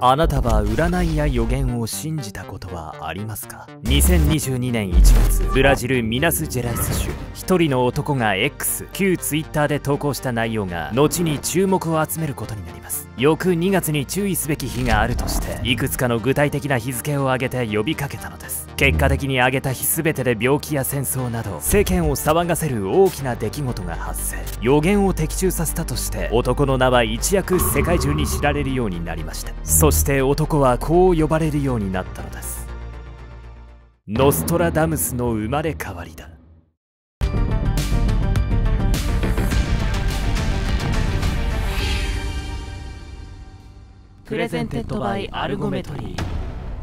あなたは占いや予言を信じたことはありますか？2022年1月ブラジルミナス・ジェライス州。一人の男が X 旧 Twitter で投稿した内容が後に注目を集めることになります。翌2月に注意すべき日があるとしていくつかの具体的な日付を挙げて呼びかけたのです。結果的に挙げた日全てで病気や戦争など世間を騒がせる大きな出来事が発生。予言を的中させたとして男の名は一躍世界中に知られるようになりました。そして男はこう呼ばれるようになったのです。ノストラダムスの生まれ変わりだ。 presented by アルゴメトリー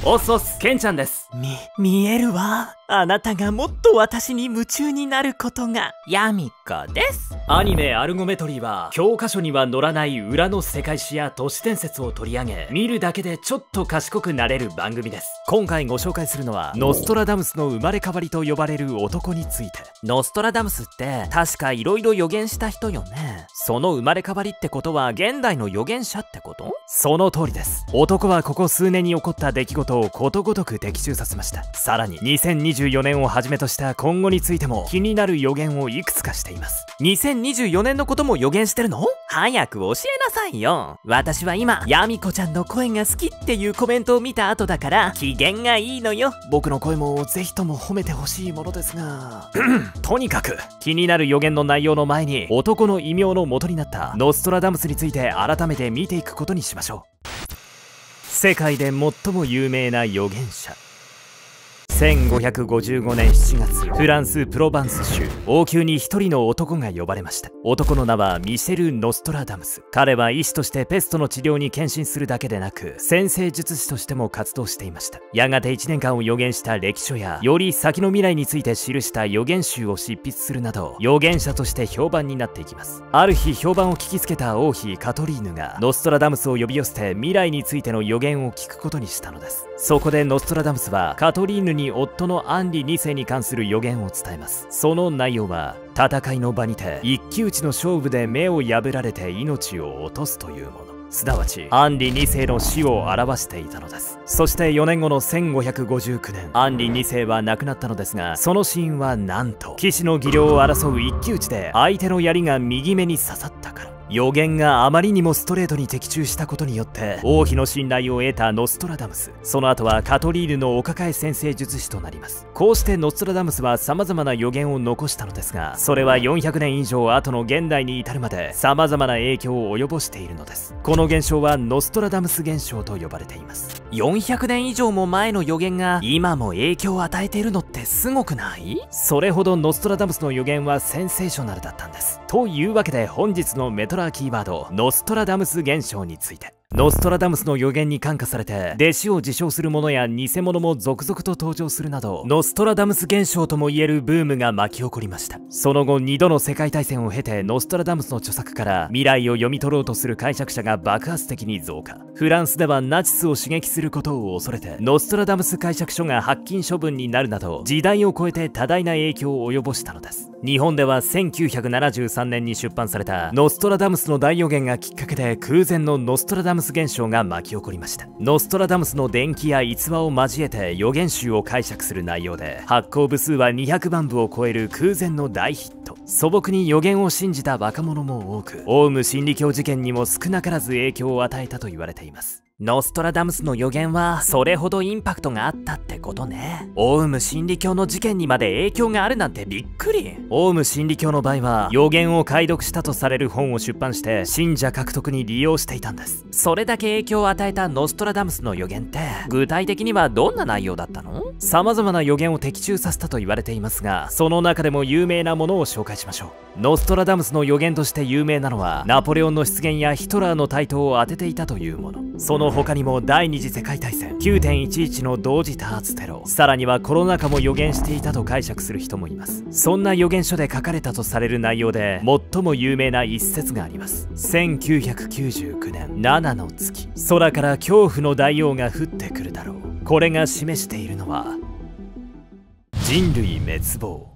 おっすおっす。ケンちゃんです。み、見えるわあなたがもっと私に夢中になることがヤミコです。アニメ「アルゴメトリー」は教科書には載らない裏の世界史や都市伝説を取り上げ見るだけでちょっと賢くなれる番組です。今回ご紹介するのはノストラダムスの生まれ変わりと呼ばれる男について。ノストラダムスって確か色々予言した人よね。その生まれ変わりってことは現代の預言者ってこと？その通りです。男はここ数年に起こった出来事をことごとく的中させました。さらに2020 2024年をはじめとした今後についても気になる予言をいくつかしています。2024年のことも予言してるの？早く教えなさいよ。私は今ヤミコちゃんの声が好きっていうコメントを見た後だから機嫌がいいのよ。僕の声もぜひとも褒めてほしいものですが。とにかく気になる予言の内容の前に男の異名の元になったノストラダムスについて改めて見ていくことにしましょう。世界で最も有名な預言者1555年7月フランス・プロバンス州王宮に一人の男が呼ばれました。男の名はミシェル・ノストラダムス。彼は医師としてペストの治療に献身するだけでなく先生術師としても活動していました。やがて1年間を予言した歴書やより先の未来について記した予言集を執筆するなど預言者として評判になっていきます。ある日評判を聞きつけた王妃カトリーヌがノストラダムスを呼び寄せて未来についての予言を聞くことにしたのです。そこでノストラダムスはカトリーヌに夫のアンリ2世に関する予言を伝えます。その内容は戦いの場にて一騎打ちの勝負で目を破られて命を落とすというもの。すなわちアンリ2世の死を表していたのです。そして4年後の1559年アンリ2世は亡くなったのですがその死因はなんと騎士の技量を争う一騎打ちで相手の槍が右目に刺さったから。予言があまりにもストレートに的中したことによって王妃の信頼を得たノストラダムス。その後はカトリーヌのお抱え先生術師となります。こうしてノストラダムスは様々な予言を残したのですがそれは400年以上後の現代に至るまで様々な影響を及ぼしているのです。この現象はノストラダムス現象と呼ばれています。400年以上も前の予言が今も影響を与えているのってすごくない？それほどノストラダムスの予言はセンセーショナルだったんです。というわけで本日のメトラーキーワードノストラダムス現象について。ノストラダムスの予言に感化されて弟子を自称する者や偽物も続々と登場するなどノストラダムス現象ともいえるブームが巻き起こりました。その後2度の世界大戦を経てノストラダムスの著作から未来を読み取ろうとする解釈者が爆発的に増加。フランスではナチスを刺激することを恐れてノストラダムス解釈書が発禁処分になるなど時代を超えて多大な影響を及ぼしたのです。日本では1973年に出版されたノストラダムスの大予言がきっかけで空前のノストラダムス現象が巻き起こりました。ノストラダムスの伝記や逸話を交えて予言集を解釈する内容で発行部数は200万部を超える空前の大ヒット。素朴に予言を信じた若者も多くオウム真理教事件にも少なからず影響を与えたと言われています。ノストラダムスの予言はそれほどインパクトがあったってことね。オウム真理教の事件にまで影響があるなんてびっくり。オウム真理教の場合は予言を解読したとされる本を出版して信者獲得に利用していたんです。それだけ影響を与えたノストラダムスの予言って具体的にはどんな内容だったの？様々な予言を的中させたと言われていますがその中でも有名なものを紹介しましょう。ノストラダムスの予言として有名なのはナポレオンの出現やヒトラーの台頭を当てていたというもの。その他にも第二次世界大戦9.11の同時多発テロさらにはコロナ禍も予言していたと解釈する人もいます。そんな予言書で書かれたとされる内容で最も有名な一節があります。1999年7の月。空から恐怖の大王が降ってくるだろう。これが示しているのは人類滅亡。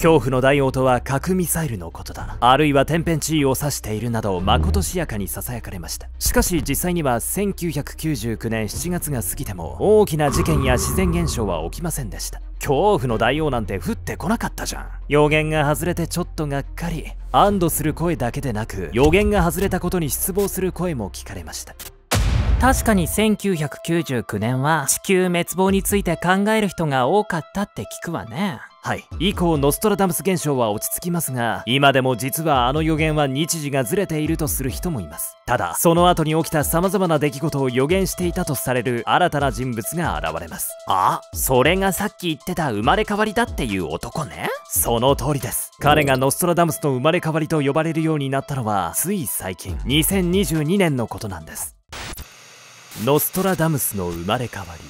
恐怖の大王とは核ミサイルのことだ。あるいは天変地異を指しているなどまことしやかに囁かれました。しかし実際には1999年7月が過ぎても大きな事件や自然現象は起きませんでした。恐怖の大王なんて降ってこなかったじゃん。予言が外れてちょっとがっかり。安堵する声だけでなく予言が外れたことに失望する声も聞かれました。確かに1999年は地球滅亡について考える人が多かったって聞くわね。はい。以降ノストラダムス現象は落ち着きますが今でも実はあの予言は日時がずれているとする人もいます。ただその後に起きた様々な出来事を予言していたとされる新たな人物が現れます。あ？それがさっき言ってた生まれ変わりだっていう男ね？その通りです。彼がノストラダムスの生まれ変わりと呼ばれるようになったのはつい最近2022年のことなんです。ノストラダムスの生まれ変わり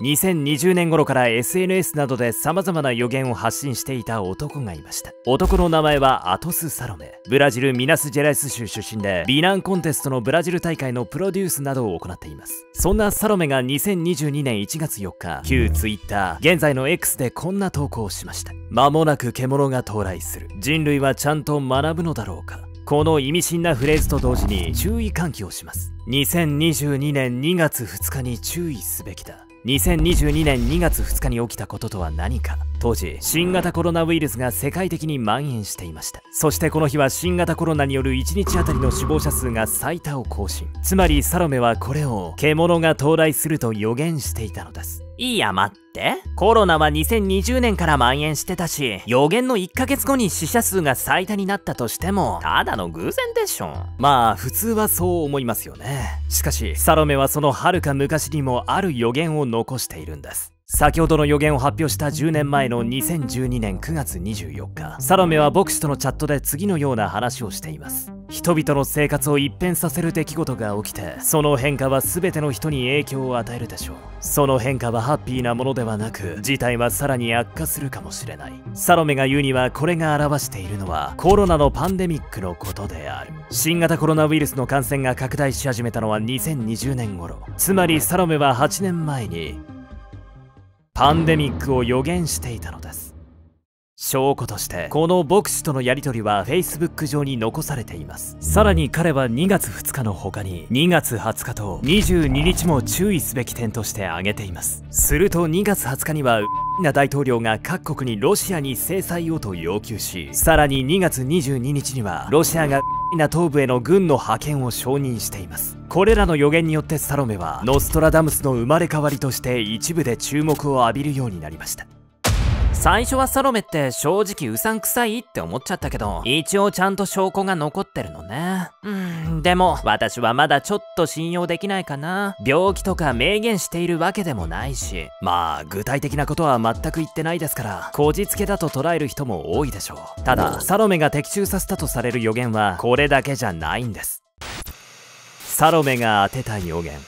2020年頃から SNS などで様々な予言を発信していた男がいました。男の名前はアトス・サロメブラジルミナス・ジェライス州出身で美男コンテストのブラジル大会のプロデュースなどを行っています。そんなサロメが2022年1月4日旧 Twitter 現在の X でこんな投稿をしました。間もなく獣が到来する。人類はちゃんと学ぶのだろうか。この意味深なフレーズと同時に注意喚起をします。2022年2月2日に注意すべきだ。2022年2月2日に起きたこととは何か。当時新型コロナウイルスが世界的に蔓延していました。そしてこの日は新型コロナによる1日あたりの死亡者数が最多を更新。つまりサロメはこれを獣が到来すると予言していたのです。いや待って？コロナは2020年から蔓延してたし予言の1ヶ月後に死者数が最多になったとしてもただの偶然でしょまあ普通はそう思いますよね。しかしサロメはそのはるか昔にもある予言を残しているんです。先ほどの予言を発表した10年前の2012年9月24日サロメは牧師とのチャットで次のような話をしています。人々の生活を一変させる出来事が起きてその変化は全ての人に影響を与えるでしょう。その変化はハッピーなものではなく事態はさらに悪化するかもしれない。サロメが言うにはこれが表しているのはコロナのパンデミックのことである。新型コロナウイルスの感染が拡大し始めたのは2020年頃。つまりサロメは8年前にパンデミックを予言していたのです。証拠としてこの牧師とのやり取りは Facebook 上に残されています。さらに彼は2月2日の他に2月20日と22日も注意すべき点として挙げています。すると2月20日にはウな大統領が各国にロシアに制裁をと要求しさらに2月22日にはロシアがな東部への軍の派遣を承認しています。これらの予言によってサロメはノストラダムスの生まれ変わりとして一部で注目を浴びるようになりました。最初はサロメって正直うさんくさいって思っちゃったけど一応ちゃんと証拠が残ってるのね。うん。でも私はまだちょっと信用できないかな。病気とか明言しているわけでもないしまあ具体的なことは全く言ってないですからこじつけだと捉える人も多いでしょう。ただサロメが的中させたとされる予言はこれだけじゃないんです。サロメが当てた予言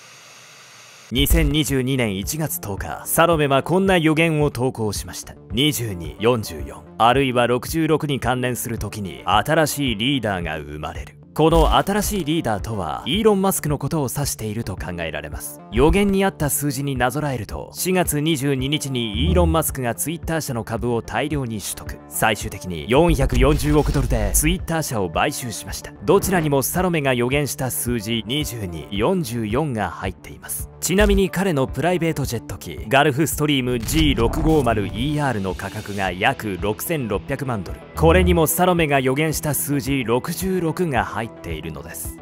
2022年1月10日サロメはこんな予言を投稿しました。2244あるいは66に関連する時に新しいリーダーが生まれる。この新しいリーダーとはイーロン・マスクのことを指していると考えられます。予言にあった数字になぞらえると4月22日にイーロン・マスクがツイッター社の株を大量に取得。最終的に440億ドルでツイッター社を買収しました。どちらにもサロメが予言した数字2244が入っています。ちなみに彼のプライベートジェット機ガルフストリーム G650ER の価格が約6600万ドル。これにもサロメが予言した数字66が入っているのです。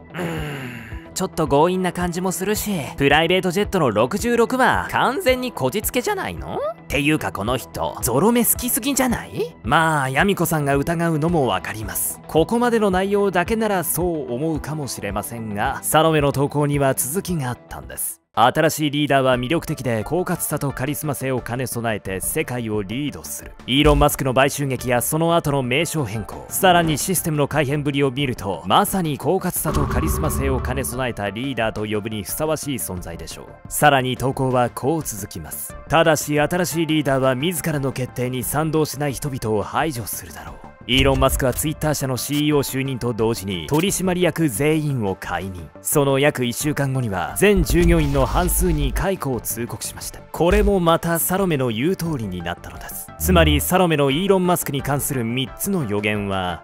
ちょっと強引な感じもするし。プライベートジェットの66は完全にこじつけじゃないの？っていうかこの人ゾロ目好きすぎんじゃない？まあヤミコさんが疑うのもわかります。ここまでの内容だけならそう思うかもしれませんがサロメの投稿には続きがあったんです新しいリーダーは魅力的で狡猾さとカリスマ性を兼ね備えて世界をリードする。イーロン・マスクの買収劇やその後の名称変更。さらにシステムの改変ぶりを見るとまさに狡猾さとカリスマ性を兼ね備えたリーダーと呼ぶにふさわしい存在でしょう。さらに投稿はこう続きます。ただし新しいリーダーは自らの決定に賛同しない人々を排除するだろう。イーロン・マスクはツイッター社の CEO 就任と同時に取締役全員を解任。その約1週間後には全従業員の半数に解雇を通告しました。これもまたサロメの言う通りになったのです。つまりサロメのイーロン・マスクに関する3つの予言は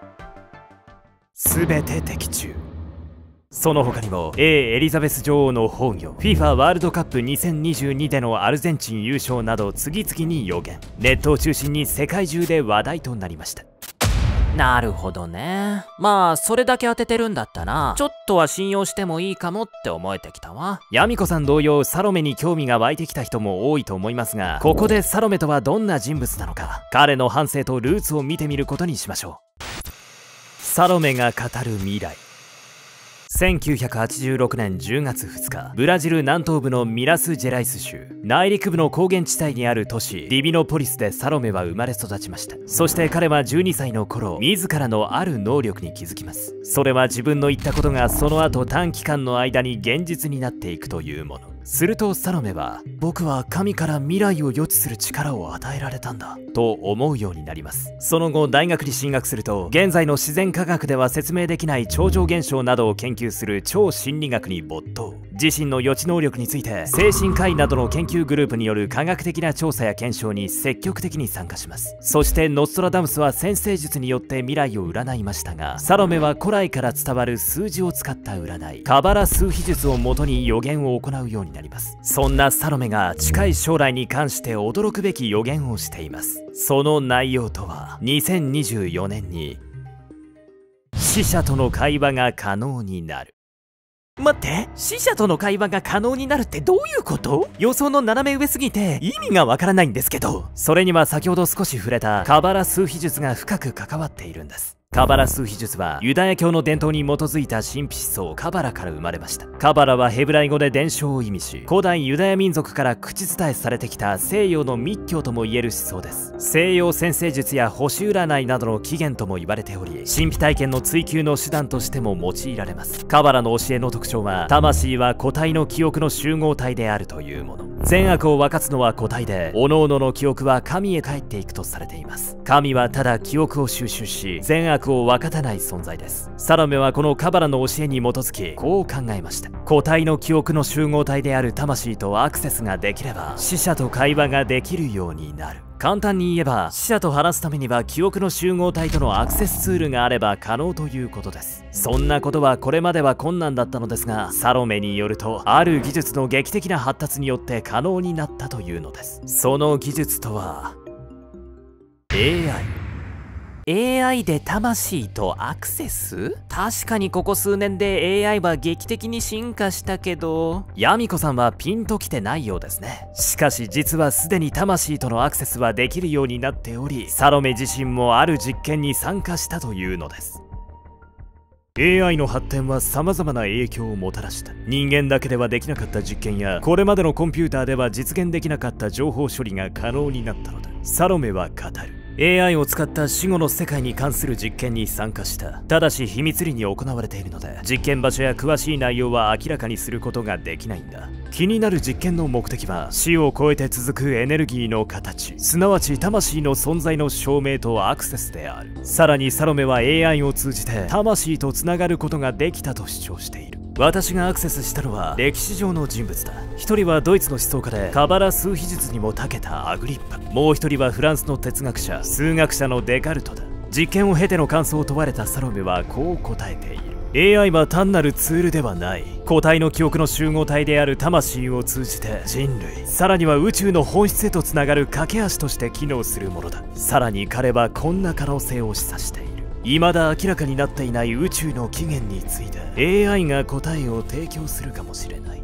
全て的中。その他にも A エリザベス女王の崩御。FIFA ワールドカップ2022でのアルゼンチン優勝など次々に予言。ネットを中心に世界中で話題となりました。なるほどね。まあ、それだけ当ててるんだったら、ちょっとは信用してもいいかもって思えてきたわ。ヤミコさん同様、サロメに興味が湧いてきた人も多いと思いますが、ここでサロメとはどんな人物なのか、彼の反省とルーツを見てみることにしましょう。サロメが語る未来。1986年10月2日ブラジル南東部のミラス・ジェライス州内陸部の高原地帯にある都市ディビノポリスでサロメは生まれ育ちました。そして彼は12歳の頃自らのある能力に気づきます。それは自分の言ったことがその後短期間の間に現実になっていくというもの。するとサロメは僕は神から未来を予知する力を与えられたんだ。と思うようになります。その後大学に進学すると現在の自然科学では説明できない超常現象などを研究する超心理学に没頭。自身の予知能力について精神科医などの研究グループによる科学的な調査や検証に積極的に参加します。そしてノストラダムスは先生術によって未来を占いましたがサロメは古来から伝わる数字を使った占い。カバラ数秘術をもとに予言を行うようになります。そんなサロメが近い将来に関して驚くべき予言をしています。その内容とは2024年に死者との会話が可能になる。待って死者との会話が可能になるってどういうこと？予想の斜め上すぎて意味がわからないんですけど。それには先ほど少し触れたカバラ数秘術が深く関わっているんです。カバラ数秘術はユダヤ教の伝統に基づいた神秘思想カバラから生まれました。カバラはヘブライ語で伝承を意味し古代ユダヤ民族から口伝えされてきた西洋の密教ともいえる思想です。西洋先生術や星占いなどの起源とも言われており神秘体験の追求の手段としても用いられます。カバラの教えの特徴は魂は個体の記憶の集合体であるというもの。善悪を分かつのは個体で各々の記憶は神へ帰っていくとされています。神はただ記憶を収集し善悪を分かたない存在です。サロメはこのカバラの教えに基づきこう考えました。個体の記憶の集合体である魂とアクセスができれば死者と会話ができるようになる。簡単に言えば死者と話すためには記憶の集合体とのアクセスツールがあれば可能ということです。そんなことはこれまでは困難だったのですがサロメによるとある技術の劇的な発達によって可能になったというのです。その技術とは AI AI で魂とアクセス？確かにここ数年で AI は劇的に進化したけどヤミコさんはピンときてないようですね。しかし実はすでに魂とのアクセスはできるようになっておりサロメ自身もある実験に参加したというのです。AI の発展は様々な影響をもたらした。人間だけではできなかった実験やこれまでのコンピューターでは実現できなかった情報処理が可能になったのだ。サロメは語る。AI を使った死後の世界に関する実験に参加した。ただし秘密裏に行われているので実験場所や詳しい内容は明らかにすることができないんだ。気になる実験の目的は死を超えて続くエネルギーの形。すなわち魂の存在の証明とアクセスである。さらにサロメは AI を通じて魂とつながることができたと主張している。私がアクセスしたのは歴史上の人物だ。一人はドイツの思想家でカバラ数秘術にも長けたアグリッパ。もう一人はフランスの哲学者数学者のデカルトだ。実験を経ての感想を問われたサロメはこう答えている。AI は単なるツールではない。個体の記憶の集合体である魂を通じて人類さらには宇宙の本質へとつながる架け橋として機能するものだ。さらに彼はこんな可能性を示唆している。未だ明らかになっていない宇宙の起源について AI が答えを提供するかもしれない。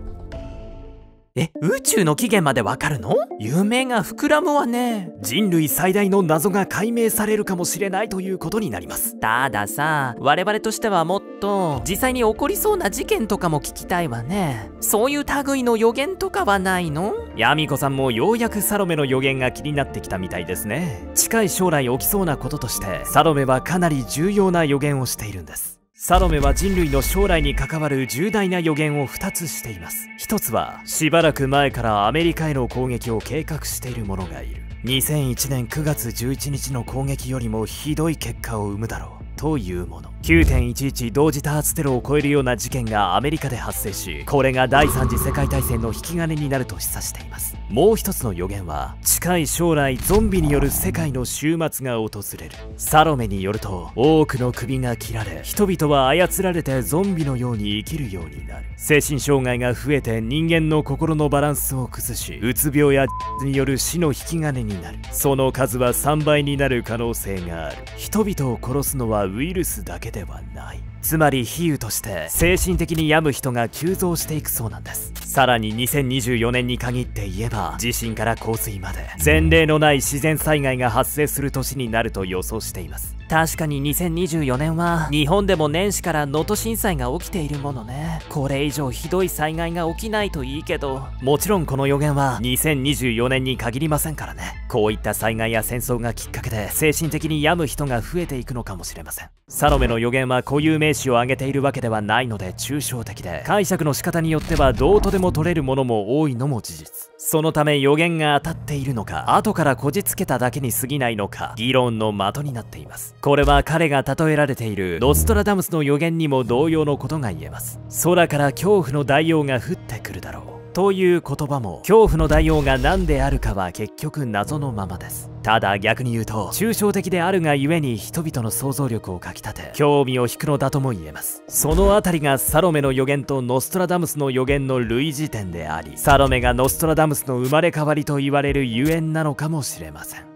え、宇宙の起源までわかるの？夢が膨らむわね。人類最大の謎が解明されるかもしれないということになります。たださ、我々としてはもっと実際に起こりそうな事件とかも聞きたいわね。そういう類の予言とかはないの？ヤミコさんもようやくサロメの予言が気になってきたみたいですね。近い将来起きそうなこととして、サロメはかなり重要な予言をしているんです。サロメは人類の将来に関わる重大な予言を2つしています。1つはしばらく前からアメリカへの攻撃を計画している者がいる。2001年9月11日の攻撃よりもひどい結果を生むだろう。というもの。9.11同時多発テロを超えるような事件がアメリカで発生しこれが第3次世界大戦の引き金になると示唆しています。もう一つの予言は近い将来ゾンビによる世界の終末が訪れる。サロメによると多くの首が切られ人々は操られてゾンビのように生きるようになる。精神障害が増えて人間の心のバランスを崩しうつ病やによる死の引き金になる。その数は3倍になる可能性がある。人々を殺すのはウイルスだけではない。つまり比喩として精神的に病む人が急増していくそうなんです。さらに2024年に限って言えば地震から洪水まで前例のない自然災害が発生する年になると予想しています。確かに2024年は日本でも年始から能登震災が起きているものね。これ以上ひどい災害が起きないといいけどもちろんこの予言は2024年に限りませんからね。こういった災害や戦争がきっかけで精神的に病む人が増えていくのかもしれません。サロメの予言は固有名詞を挙げているわけではないので抽象的で。解釈の仕方によってはどうとでも取れるものも多いのも事実。そのため予言が当たっているのか後からこじつけただけに過ぎないのか議論の的になっています。これは彼が例えられている。ノストラダムスの予言にも同様のことが言えます。空から恐怖の大王が降ってくるだろう。という言葉も恐怖の大王が何であるかは結局謎のままです。ただ逆に言うと抽象的であるがゆえに人々の想像力をかきたて興味を引くのだとも言えます。そのあたりがサロメの予言とノストラダムスの予言の類似点でありサロメがノストラダムスの生まれ変わりと言われるゆえんなのかもしれません。